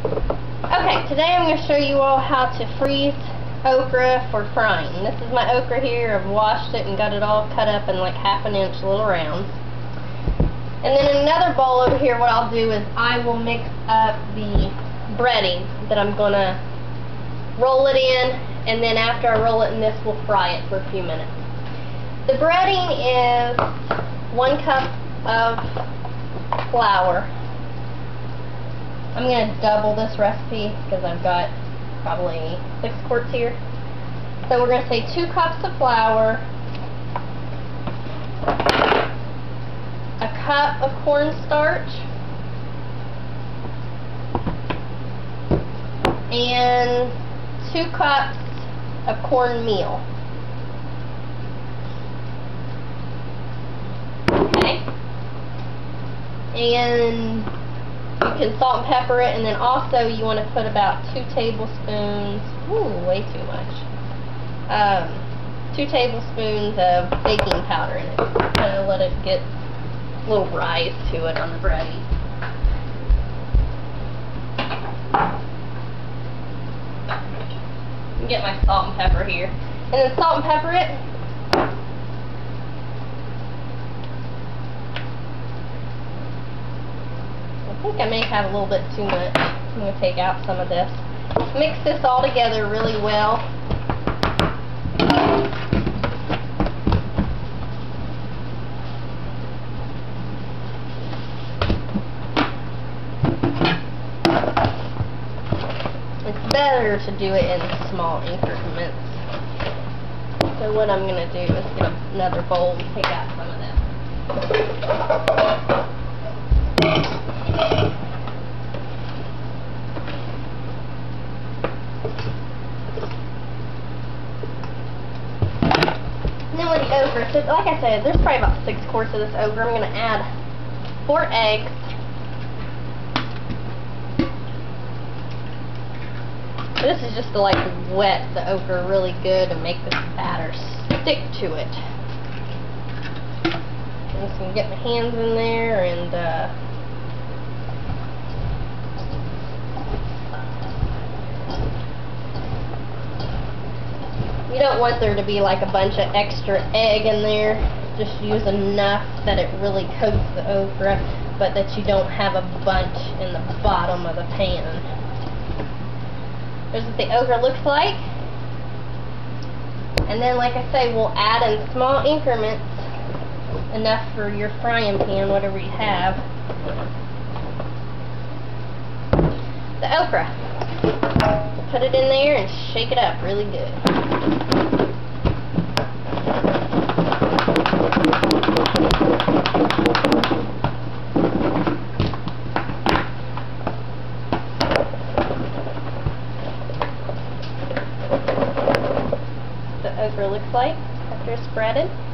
Okay, today I'm going to show you all how to freeze okra for frying. This is my okra here. I've washed it and got it all cut up in like half an inch little rounds. And then in another bowl over here, what I'll do is I will mix up the breading that I'm going to roll it in, and then after I roll it in this, we'll fry it for a few minutes. The breading is one cup of flour. I'm going to double this recipe because I've got probably six quarts here. So we're going to say two cups of flour, a cup of cornstarch, and two cups of cornmeal. Okay. And you can salt and pepper it, and then also you want to put about two tablespoons, ooh, way too much, um, two tablespoons of baking powder in it. Kind of let it get a little rise to it on the bready. Get my salt and pepper here. And then salt and pepper it. I think I may have a little bit too much. I'm going to take out some of this. Mix this all together really well. It's better to do it in small increments. So what I'm going to do is get another bowl and take out some of that. And then with the okra, so like I said, there's probably about six quarts of this okra. I'm going to add four eggs. This is just to like wet the okra really good and make this batter stick to it. I'm just going to get my hands in there and uh, don't want there to be like a bunch of extra egg in there. Just use enough that it really coats the okra, but that you don't have a bunch in the bottom of the pan. There's what the okra looks like. And then, like I say, we'll add in small increments, enough for your frying pan, whatever you have. The okra. Put it in there and shake it up really good. The okra looks like after spreaded.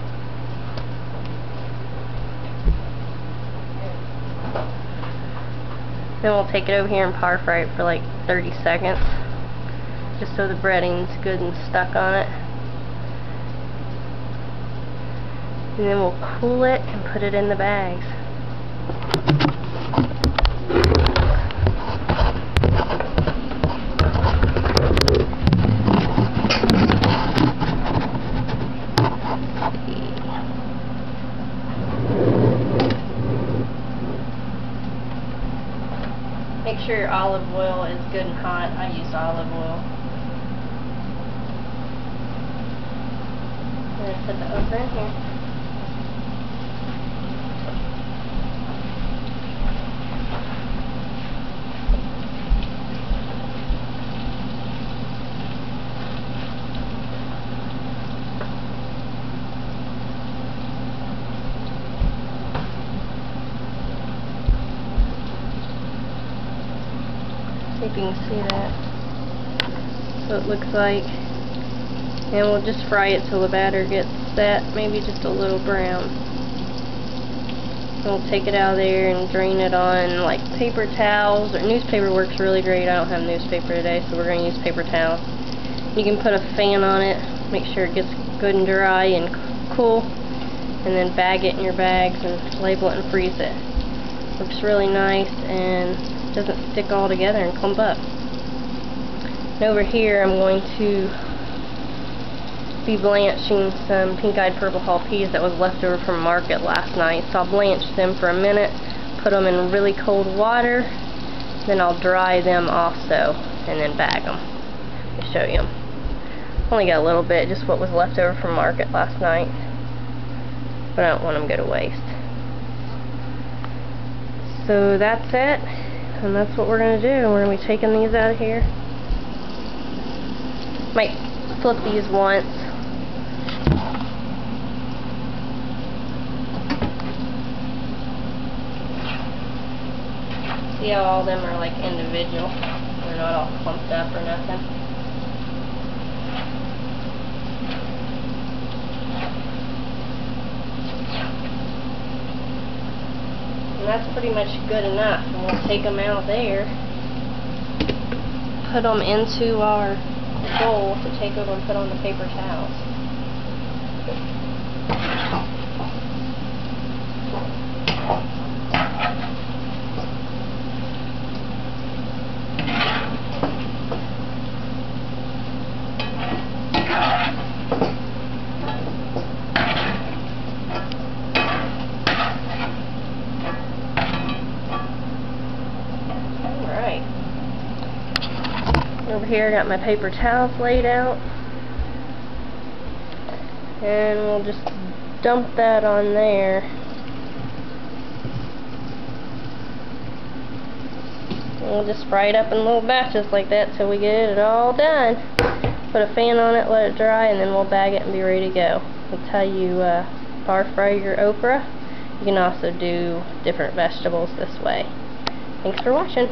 Then we'll take it over here and par fry it for like 30 seconds. Just so the breading's good and stuck on it. And then we'll cool it and put it in the bags. Make sure your olive oil is good and hot. I use olive oil. I'm going to put the okra in here. You can see that. So it looks like. And we'll just fry it till the batter gets set, maybe just a little brown. We'll take it out of there and drain it on like paper towels or newspaper works really great. I don't have newspaper today, so we're going to use paper towel. You can put a fan on it, make sure it gets good and dry and cool, and then bag it in your bags and label it and freeze it. Looks really nice and doesn't stick all together and clump up. And over here I'm going to be blanching some pink-eyed purple hull peas that was left over from market last night. So I'll blanch them for a minute, put them in really cold water, then I'll dry them also, and then bag them. Let me show you them. Only got a little bit, just what was left over from market last night. But I don't want them to go to waste. So that's it, and that's what we're going to do. We're going to be taking these out of here. Might flip these once. See how all of them are like individual? They're not all clumped up or nothing. And that's pretty much good enough. And we'll take them out there, put them into our bowl to take over and put on the paper towels. Here got my paper towels laid out. And we'll just dump that on there. We'll just spray it up in little batches like that till we get it all done. Put a fan on it, let it dry, and then we'll bag it and be ready to go. That's how you uh, par fry your okra. You can also do different vegetables this way. Thanks for watching.